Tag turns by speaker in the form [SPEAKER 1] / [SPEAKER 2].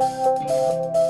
[SPEAKER 1] Música